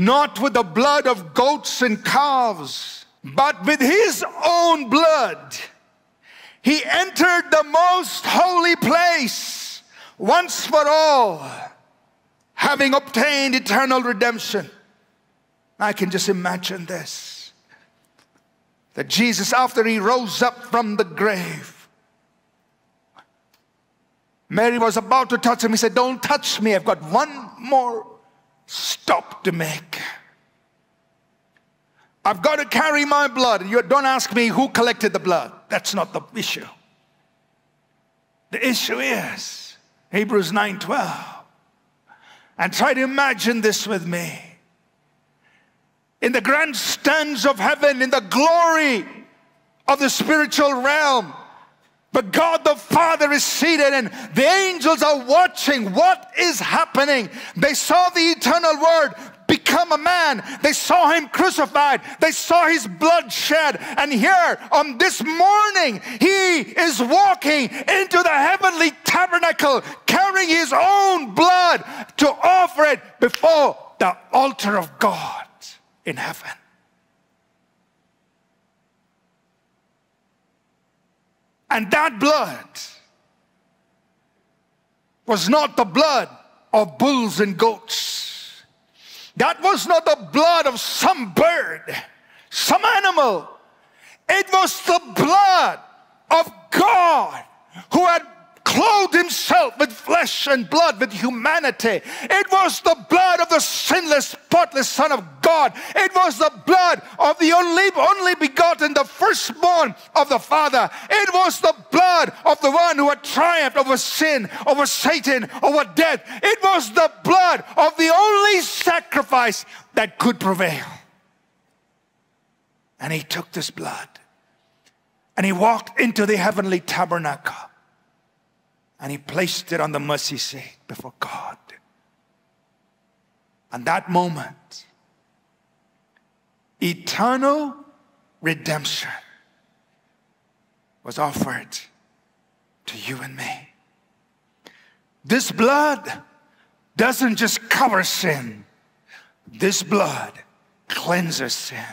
not with the blood of goats and calves, but with his own blood. He entered the most holy place once for all, having obtained eternal redemption. I can just imagine this that Jesus, after he rose up from the grave, Mary was about to touch him. He said, Don't touch me. I've got one more stop to make. I've got to carry my blood. You don't ask me who collected the blood. That's not the issue. The issue is Hebrews 9:12. And try to imagine this with me. In the grandstands of heaven, in the glory of the spiritual realm, but God the Father is seated and the angels are watching what is happening. They saw the eternal word become a man. They saw him crucified. They saw his blood shed. And here on this morning, he is walking into the heavenly tabernacle carrying his own blood to offer it before the altar of God in heaven. And that blood was not the blood of bulls and goats. That was not the blood of some bird, some animal. It was the blood of God who had clothed himself with flesh and blood, with humanity. It was the blood of the sinless, spotless Son of God. It was the blood of the only, only begotten, the firstborn of the Father. It was the blood of the one who had triumphed over sin, over Satan, over death. It was the blood of the only sacrifice that could prevail. And he took this blood and he walked into the heavenly tabernacle and he placed it on the mercy seat before God. And that moment, eternal redemption was offered to you and me. This blood doesn't just cover sin, this blood cleanses sin.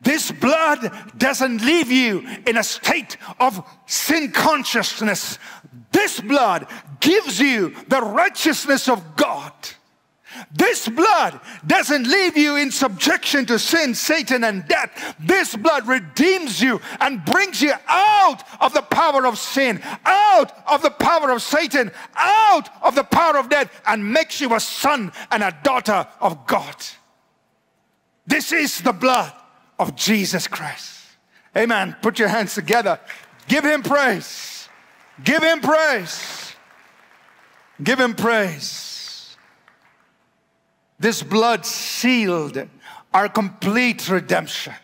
This blood doesn't leave you in a state of sin consciousness. This blood gives you the righteousness of God. This blood doesn't leave you in subjection to sin, Satan, and death. This blood redeems you and brings you out of the power of sin, out of the power of Satan, out of the power of death, and makes you a son and a daughter of God. This is the blood of Jesus Christ. Amen. Put your hands together. Give him praise. Give him praise. Give him praise. This blood sealed our complete redemption.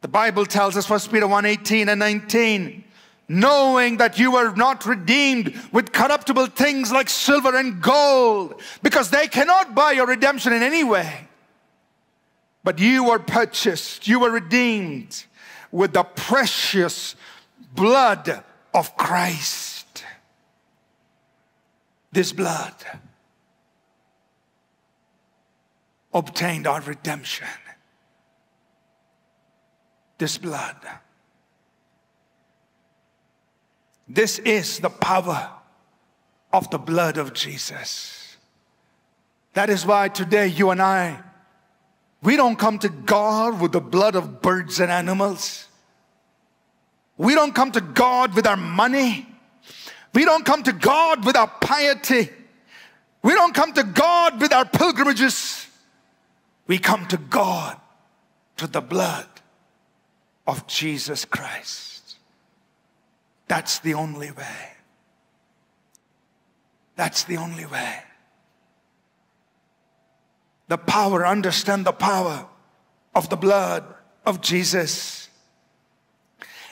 The Bible tells us, 1 Peter 1 18 and 19, knowing that you were not redeemed with corruptible things like silver and gold, because they cannot buy your redemption in any way but you were purchased, you were redeemed with the precious blood of Christ. This blood obtained our redemption. This blood. This is the power of the blood of Jesus. That is why today you and I we don't come to God with the blood of birds and animals. We don't come to God with our money. We don't come to God with our piety. We don't come to God with our pilgrimages. We come to God to the blood of Jesus Christ. That's the only way. That's the only way the power, understand the power of the blood of Jesus.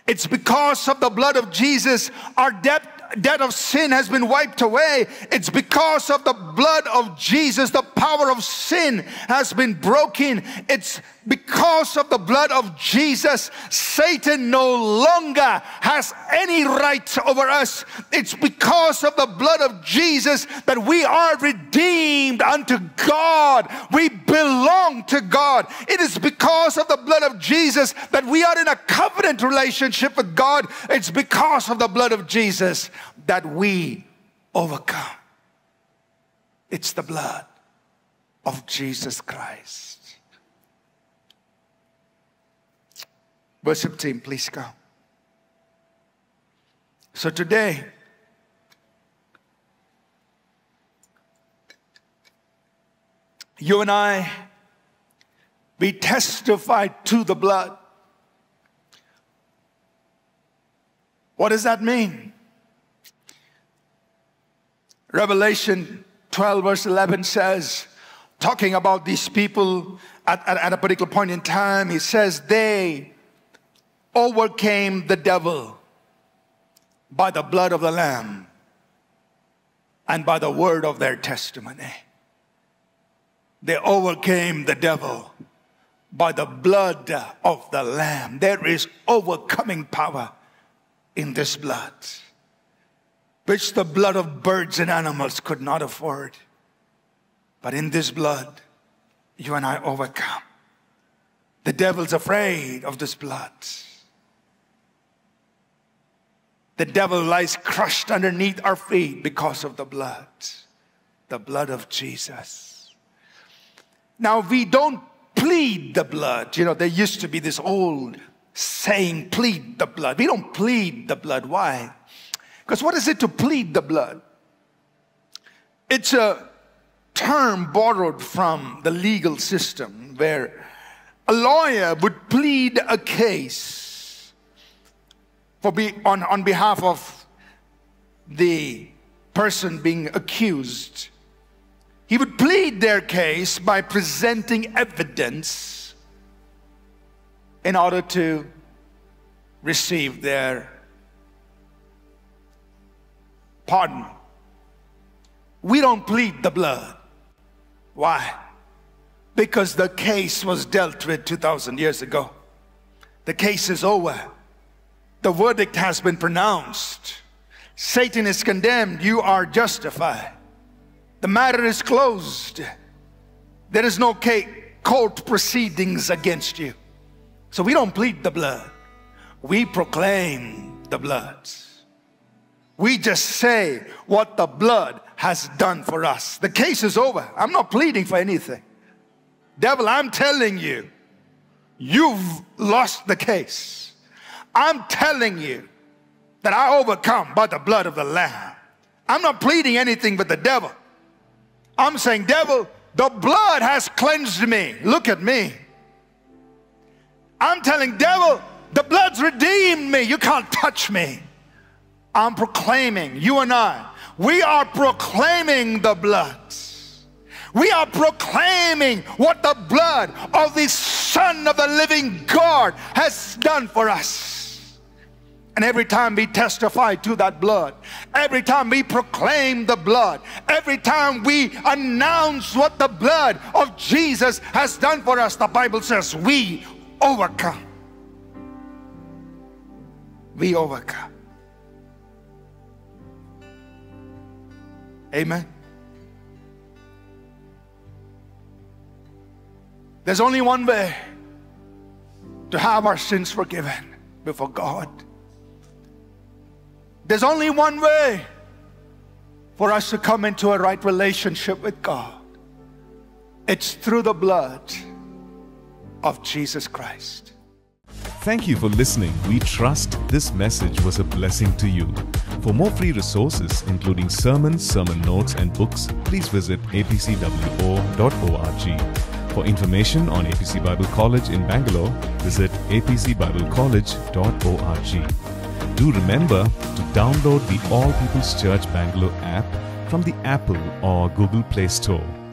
It's because of the blood of Jesus our debt debt of sin has been wiped away. It's because of the blood of Jesus, the power of sin has been broken. It's because of the blood of Jesus, Satan no longer has any right over us. It's because of the blood of Jesus that we are redeemed unto God. We belong to God. It is because of the blood of Jesus that we are in a covenant relationship with God. It's because of the blood of Jesus that we overcome. It's the blood of Jesus Christ. Worship team, please come. So today, you and I, we testify to the blood. What does that mean? Revelation 12, verse 11 says, talking about these people at, at, at a particular point in time, he says, they overcame the devil by the blood of the Lamb and by the word of their testimony. They overcame the devil by the blood of the Lamb. There is overcoming power in this blood, which the blood of birds and animals could not afford. But in this blood, you and I overcome. The devil's afraid of this blood. The devil lies crushed underneath our feet because of the blood, the blood of Jesus. Now, we don't plead the blood. You know, there used to be this old saying, plead the blood. We don't plead the blood. Why? Because what is it to plead the blood? It's a term borrowed from the legal system where a lawyer would plead a case for be, on, on behalf of the person being accused. He would plead their case by presenting evidence in order to receive their pardon. We don't plead the blood. Why? Because the case was dealt with 2,000 years ago. The case is over. The verdict has been pronounced. Satan is condemned. You are justified. The matter is closed. There is no court proceedings against you. So we don't plead the blood. We proclaim the blood. We just say what the blood has done for us. The case is over. I'm not pleading for anything. Devil, I'm telling you, you've lost the case. I'm telling you that I overcome by the blood of the Lamb. I'm not pleading anything but the devil. I'm saying, devil, the blood has cleansed me. Look at me. I'm telling devil, the blood's redeemed me. You can't touch me. I'm proclaiming, you and I, we are proclaiming the blood. We are proclaiming what the blood of the Son of the living God has done for us. And every time we testify to that blood, every time we proclaim the blood, every time we announce what the blood of Jesus has done for us, the Bible says we overcome. We overcome. Amen. There's only one way to have our sins forgiven before God there's only one way for us to come into a right relationship with God. It's through the blood of Jesus Christ. Thank you for listening. We trust this message was a blessing to you. For more free resources, including sermons, sermon notes, and books, please visit apcwo.org. For information on APC Bible College in Bangalore, visit apcbiblecollege.org. Do remember to download the All People's Church Bangalore app from the Apple or Google Play Store.